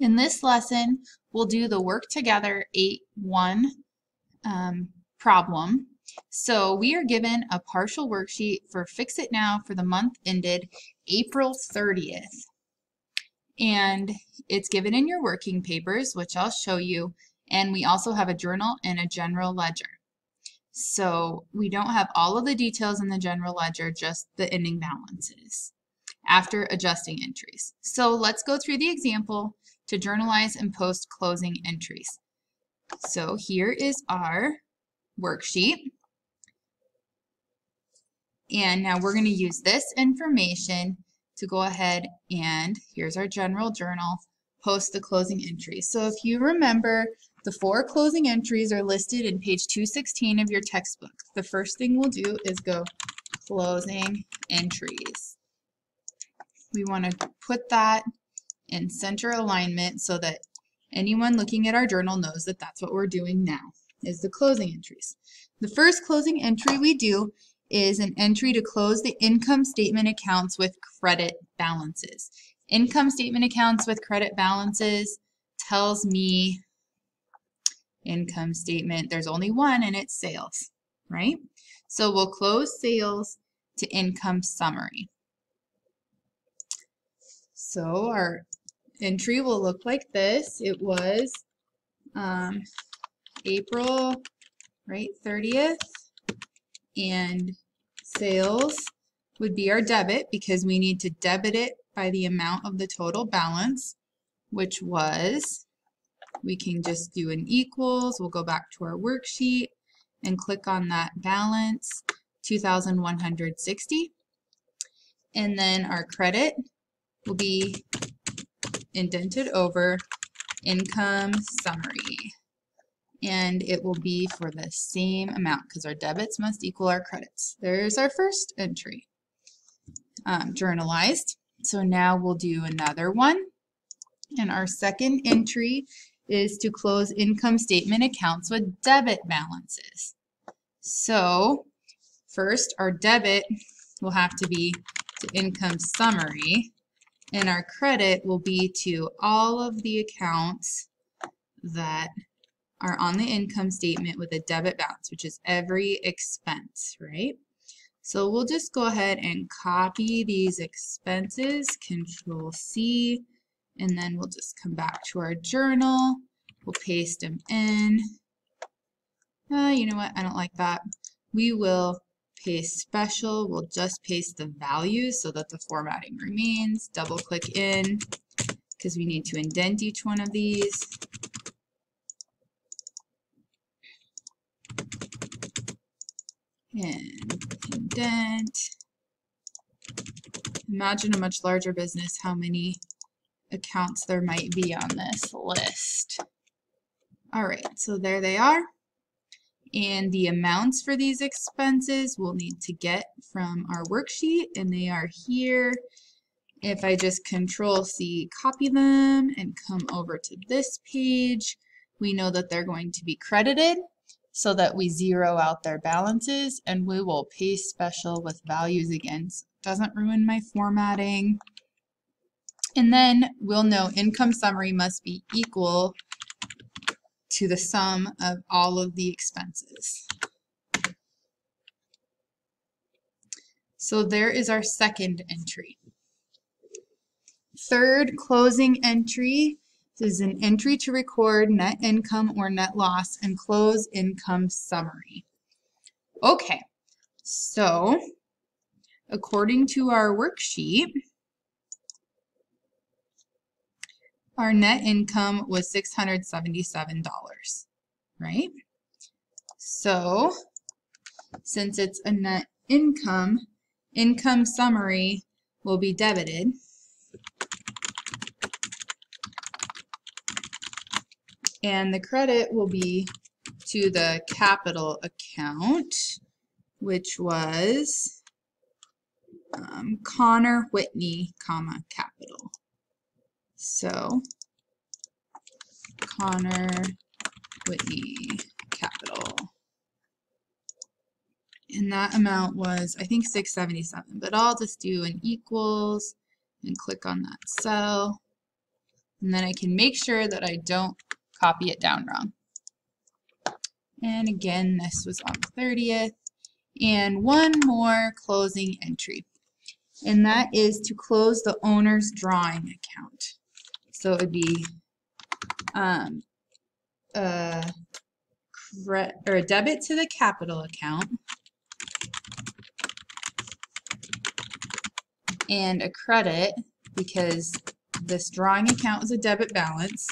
In this lesson, we'll do the Work Together 8-1 um, problem. So we are given a partial worksheet for Fix It Now for the month ended April 30th. And it's given in your working papers, which I'll show you. And we also have a journal and a general ledger. So we don't have all of the details in the general ledger, just the ending balances after adjusting entries. So let's go through the example to journalize and post closing entries. So here is our worksheet. And now we're going to use this information to go ahead and here's our general journal, post the closing entries. So if you remember, the four closing entries are listed in page 216 of your textbook. The first thing we'll do is go closing entries. We want to put that in center alignment so that anyone looking at our journal knows that that's what we're doing now, is the closing entries. The first closing entry we do is an entry to close the income statement accounts with credit balances. Income statement accounts with credit balances tells me income statement, there's only one and it's sales, right? So we'll close sales to income summary. So our entry will look like this. It was um, April, right, 30th, and sales would be our debit because we need to debit it by the amount of the total balance, which was, we can just do an equals, we'll go back to our worksheet and click on that balance, 2,160. And then our credit will be indented over income summary. And it will be for the same amount because our debits must equal our credits. There's our first entry, um, journalized. So now we'll do another one. And our second entry is to close income statement accounts with debit balances. So first our debit will have to be to income summary and our credit will be to all of the accounts that are on the income statement with a debit balance, which is every expense, right? So we'll just go ahead and copy these expenses, Control C, and then we'll just come back to our journal. We'll paste them in. Uh, you know what? I don't like that. We will paste special, we'll just paste the values so that the formatting remains. Double click in because we need to indent each one of these. And indent. Imagine a much larger business, how many accounts there might be on this list. All right, so there they are. And the amounts for these expenses we'll need to get from our worksheet, and they are here. If I just Control C, copy them, and come over to this page, we know that they're going to be credited so that we zero out their balances, and we will paste special with values again. So it doesn't ruin my formatting. And then we'll know income summary must be equal to the sum of all of the expenses. So there is our second entry. Third closing entry is an entry to record net income or net loss and close income summary. Okay, so according to our worksheet, our net income was $677, right? So since it's a net income, income summary will be debited. And the credit will be to the capital account, which was um, Connor Whitney, comma, capital. So Connor Whitney Capital. And that amount was, I think, 677, but I'll just do an equals and click on that cell. And then I can make sure that I don't copy it down wrong. And again, this was on the 30th. And one more closing entry. And that is to close the owner's drawing account. So it would be um, a, or a debit to the capital account and a credit because this drawing account is a debit balance.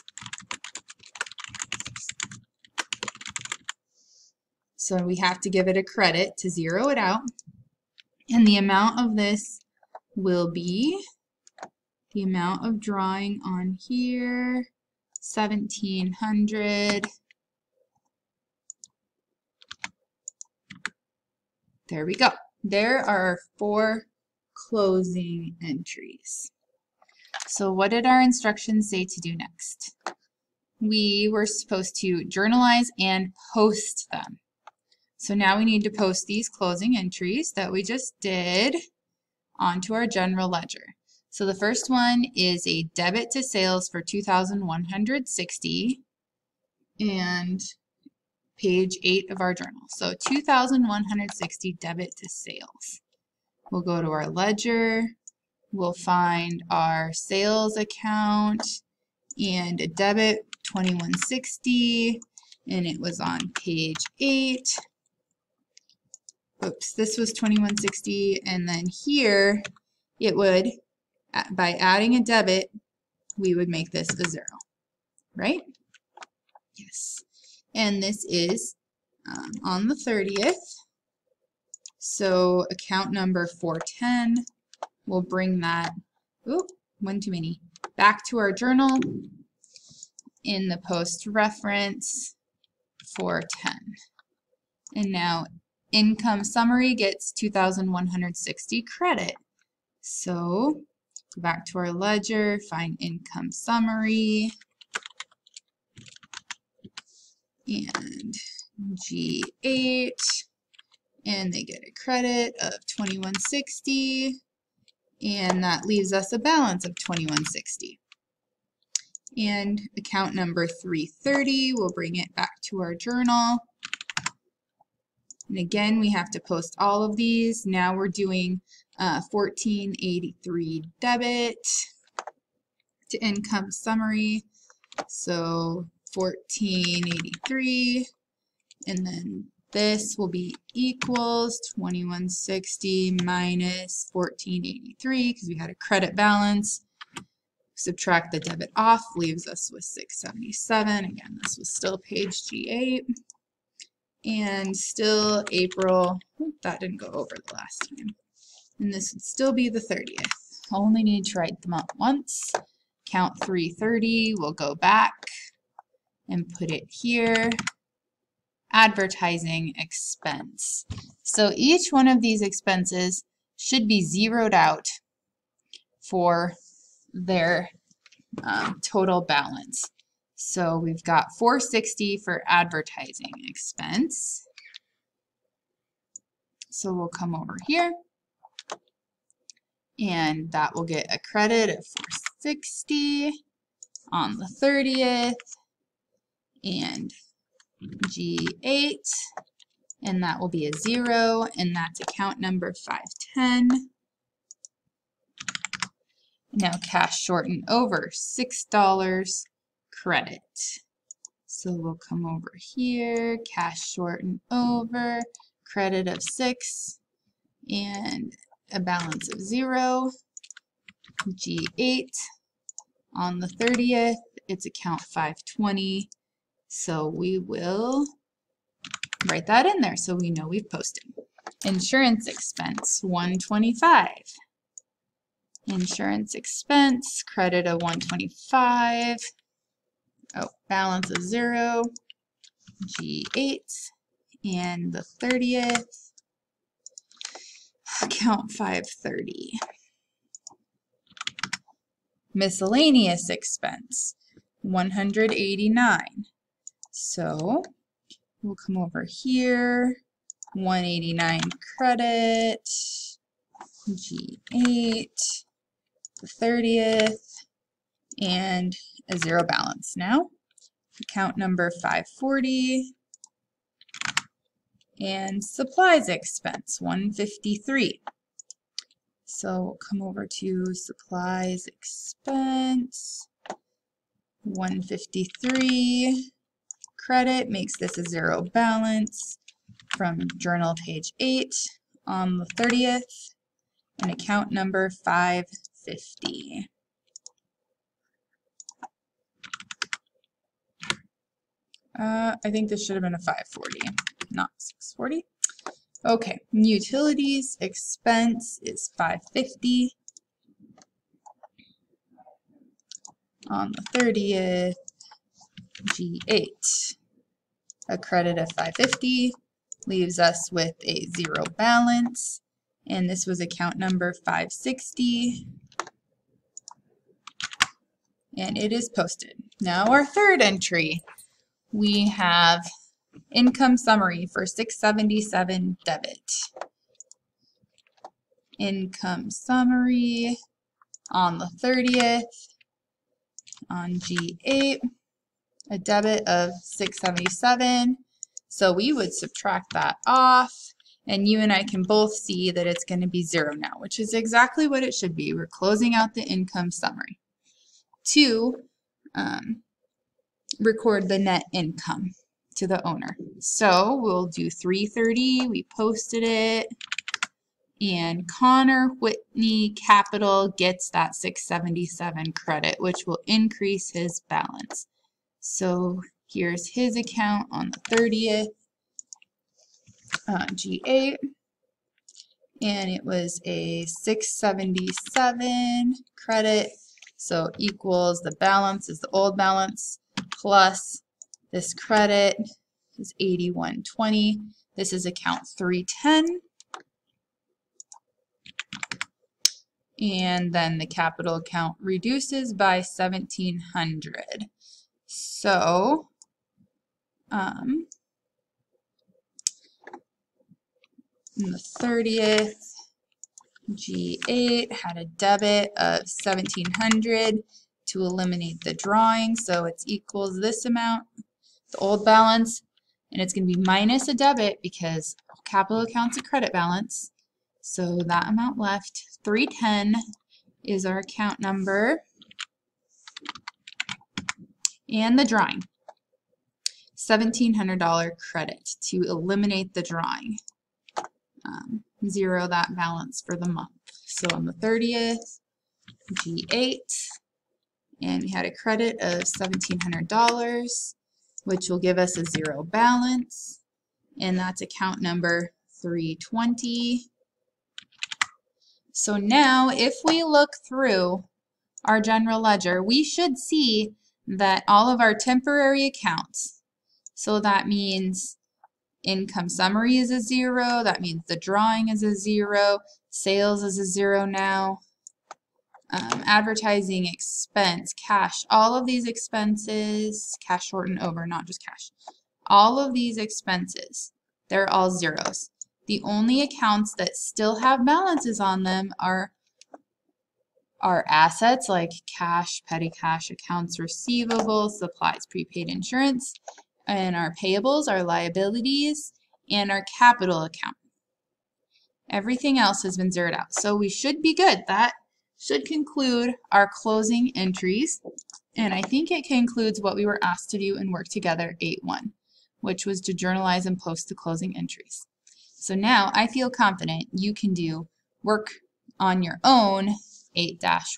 So we have to give it a credit to zero it out. And the amount of this will be the amount of drawing on here, 1700. There we go. There are four closing entries. So what did our instructions say to do next? We were supposed to journalize and post them. So now we need to post these closing entries that we just did onto our general ledger. So the first one is a debit to sales for 2,160 and page 8 of our journal. So 2,160 debit to sales. We'll go to our ledger. We'll find our sales account and a debit 2160 and it was on page 8 oops, this was 2160, and then here it would, by adding a debit, we would make this a zero, right? Yes. And this is um, on the 30th. So account number 410, we'll bring that, oop, one too many, back to our journal in the post reference 410. And now income summary gets 2,160 credit. So go back to our ledger, find income summary, and G8, and they get a credit of 2160, and that leaves us a balance of 2160. And account number 330, we'll bring it back to our journal. And again, we have to post all of these. Now we're doing uh, 1483 debit to income summary. So 1483 and then this will be equals 2160 minus 1483 because we had a credit balance. Subtract the debit off leaves us with 677. Again, this was still page G8 and still April, that didn't go over the last time. And this would still be the 30th. Only need to write them up once. Count 330, we'll go back and put it here. Advertising expense. So each one of these expenses should be zeroed out for their um, total balance. So we've got 460 for advertising expense. So we'll come over here and that will get a credit of 460 on the 30th and G8 and that will be a zero and that's account number 510. Now cash short and over $6 credit. So we'll come over here, cash short and over, credit of 6, and a balance of 0. G8 on the 30th, it's account 520. So we will write that in there so we know we've posted. Insurance expense, 125. Insurance expense, credit of 125 oh, balance of 0, G8, and the 30th, count 530. Miscellaneous expense, 189. So we'll come over here, 189 credit, G8, the 30th, and a zero balance. Now, account number 540 and supplies expense 153. So we'll come over to supplies expense 153 credit makes this a zero balance from journal page 8 on the 30th and account number 550. Uh, I think this should have been a 540, not 640. Okay, utilities expense is 550. On the 30th, G8. A credit of 550 leaves us with a zero balance, and this was account number 560, and it is posted. Now our third entry, we have income summary for 677 debit. Income summary on the 30th, on G8, a debit of 677. So we would subtract that off and you and I can both see that it's going to be zero now, which is exactly what it should be. We're closing out the income summary. Two, um, record the net income to the owner. So we'll do 330, we posted it, and Connor Whitney Capital gets that 677 credit, which will increase his balance. So here's his account on the 30th, uh, G8, and it was a 677 credit, so equals the balance is the old balance plus this credit is 8120. This is account 310. And then the capital account reduces by 1700. So, um, the 30th, G8 had a debit of 1700 to eliminate the drawing. So it's equals this amount the old balance, and it's going to be minus a debit because capital account's a credit balance. So that amount left, 310 is our account number. And the drawing, $1,700 credit to eliminate the drawing. Um, zero that balance for the month. So on the 30th, G8, and we had a credit of $1,700 which will give us a zero balance, and that's account number 320. So now if we look through our general ledger, we should see that all of our temporary accounts, so that means income summary is a zero, that means the drawing is a zero, sales is a zero now, um, advertising expense, cash, all of these expenses, cash short and over, not just cash, all of these expenses, they're all zeros. The only accounts that still have balances on them are our assets like cash, petty cash, accounts receivable, supplies, prepaid insurance, and our payables, our liabilities, and our capital account. Everything else has been zeroed out. So we should be good. That should conclude our closing entries. And I think it concludes what we were asked to do and work together 8-1, which was to journalize and post the closing entries. So now I feel confident you can do work on your own 8-1.